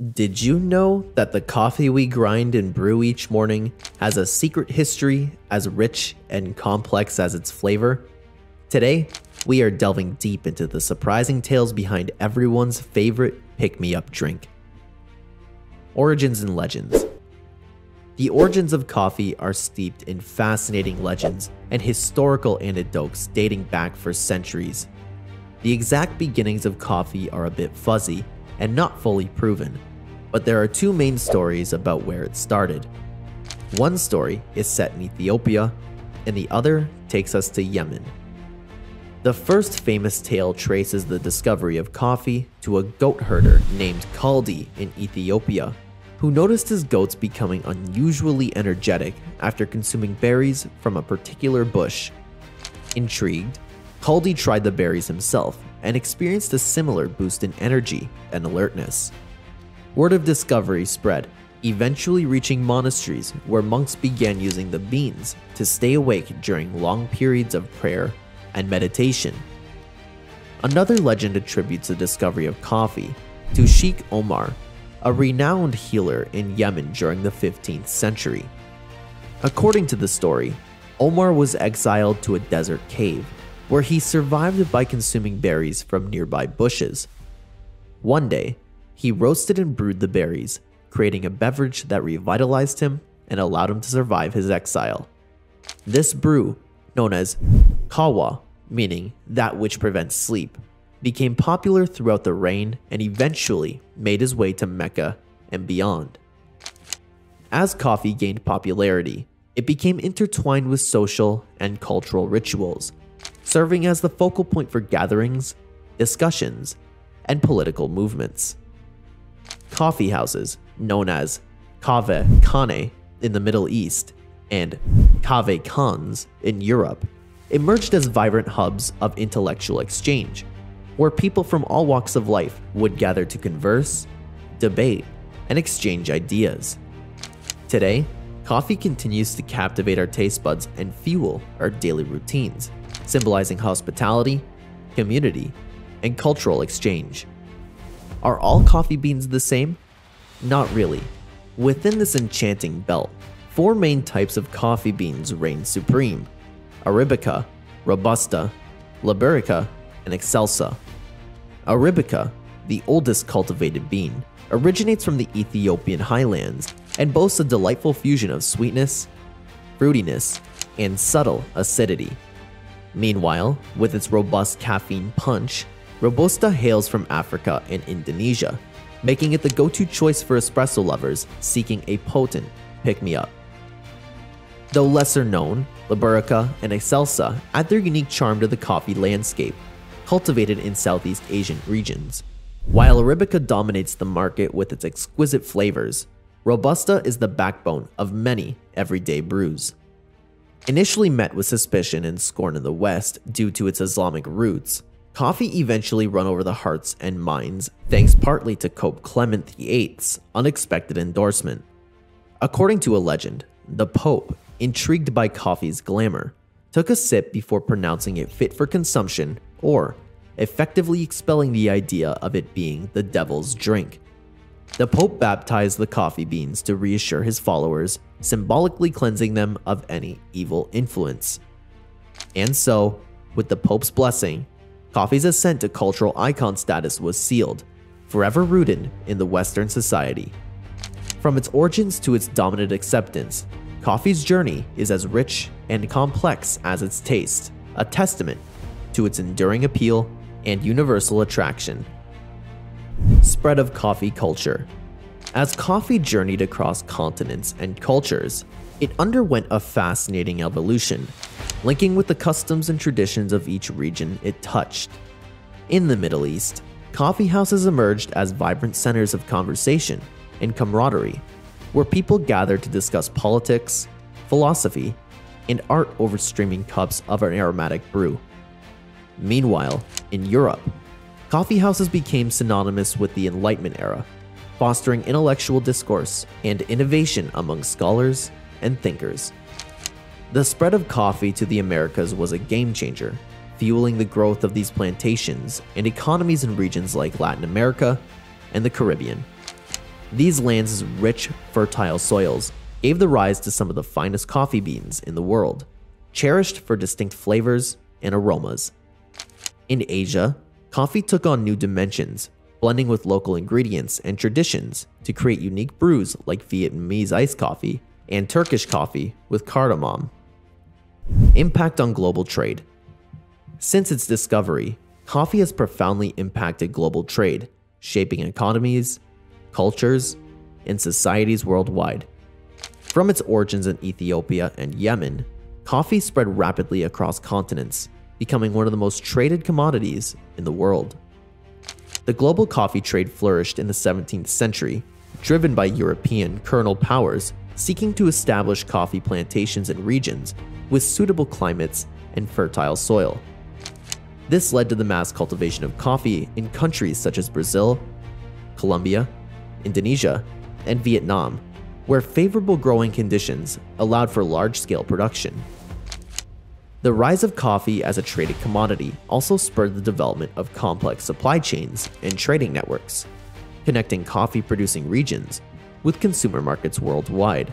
Did you know that the coffee we grind and brew each morning has a secret history as rich and complex as its flavor? Today, we are delving deep into the surprising tales behind everyone's favorite pick me up drink. Origins and Legends The origins of coffee are steeped in fascinating legends and historical anecdotes dating back for centuries. The exact beginnings of coffee are a bit fuzzy and not fully proven but there are two main stories about where it started. One story is set in Ethiopia, and the other takes us to Yemen. The first famous tale traces the discovery of coffee to a goat herder named Kaldi in Ethiopia, who noticed his goats becoming unusually energetic after consuming berries from a particular bush. Intrigued, Kaldi tried the berries himself and experienced a similar boost in energy and alertness. Word of discovery spread, eventually reaching monasteries where monks began using the beans to stay awake during long periods of prayer and meditation. Another legend attributes the discovery of coffee to Sheikh Omar, a renowned healer in Yemen during the 15th century. According to the story, Omar was exiled to a desert cave where he survived by consuming berries from nearby bushes. One day, he roasted and brewed the berries, creating a beverage that revitalized him and allowed him to survive his exile. This brew, known as kawa, meaning that which prevents sleep, became popular throughout the reign and eventually made his way to Mecca and beyond. As coffee gained popularity, it became intertwined with social and cultural rituals, serving as the focal point for gatherings, discussions, and political movements coffee houses known as kave khane in the Middle East and kave khans in Europe emerged as vibrant hubs of intellectual exchange, where people from all walks of life would gather to converse, debate, and exchange ideas. Today, coffee continues to captivate our taste buds and fuel our daily routines, symbolizing hospitality, community, and cultural exchange. Are all coffee beans the same? Not really. Within this enchanting belt, four main types of coffee beans reign supreme Arabica, Robusta, Liberica, and Excelsa. Arabica, the oldest cultivated bean, originates from the Ethiopian highlands and boasts a delightful fusion of sweetness, fruitiness, and subtle acidity. Meanwhile, with its robust caffeine punch, Robusta hails from Africa and Indonesia, making it the go-to choice for espresso lovers seeking a potent pick-me-up. Though lesser known, Liberica and Excelsa add their unique charm to the coffee landscape, cultivated in Southeast Asian regions. While Arabica dominates the market with its exquisite flavors, Robusta is the backbone of many everyday brews. Initially met with suspicion and scorn in the West due to its Islamic roots, Coffee eventually run over the hearts and minds thanks partly to Pope Clement VIII's unexpected endorsement. According to a legend, the Pope, intrigued by coffee's glamour, took a sip before pronouncing it fit for consumption or effectively expelling the idea of it being the devil's drink. The Pope baptized the coffee beans to reassure his followers, symbolically cleansing them of any evil influence. And so, with the Pope's blessing, Coffee's ascent to cultural icon status was sealed, forever rooted in the Western society. From its origins to its dominant acceptance, coffee's journey is as rich and complex as its taste, a testament to its enduring appeal and universal attraction. Spread of coffee culture. As coffee journeyed across continents and cultures, it underwent a fascinating evolution, linking with the customs and traditions of each region it touched. In the Middle East, coffee houses emerged as vibrant centers of conversation and camaraderie, where people gathered to discuss politics, philosophy, and art over streaming cups of an aromatic brew. Meanwhile, in Europe, coffee houses became synonymous with the Enlightenment era, fostering intellectual discourse and innovation among scholars and thinkers. The spread of coffee to the Americas was a game changer, fueling the growth of these plantations and economies in regions like Latin America and the Caribbean. These lands' rich, fertile soils gave the rise to some of the finest coffee beans in the world, cherished for distinct flavors and aromas. In Asia, coffee took on new dimensions, blending with local ingredients and traditions to create unique brews like Vietnamese iced coffee and Turkish coffee with cardamom. Impact on global trade. Since its discovery, coffee has profoundly impacted global trade, shaping economies, cultures, and societies worldwide. From its origins in Ethiopia and Yemen, coffee spread rapidly across continents, becoming one of the most traded commodities in the world. The global coffee trade flourished in the 17th century, driven by European colonial powers seeking to establish coffee plantations in regions with suitable climates and fertile soil. This led to the mass cultivation of coffee in countries such as Brazil, Colombia, Indonesia, and Vietnam, where favorable growing conditions allowed for large scale production. The rise of coffee as a traded commodity also spurred the development of complex supply chains and trading networks, connecting coffee producing regions with consumer markets worldwide.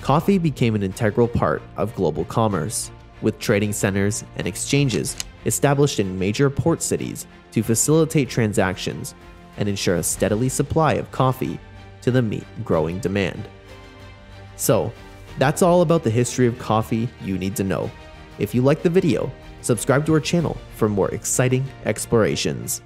Coffee became an integral part of global commerce, with trading centers and exchanges established in major port cities to facilitate transactions and ensure a steadily supply of coffee to the meet growing demand. So, that's all about the history of coffee you need to know. If you liked the video, subscribe to our channel for more exciting explorations.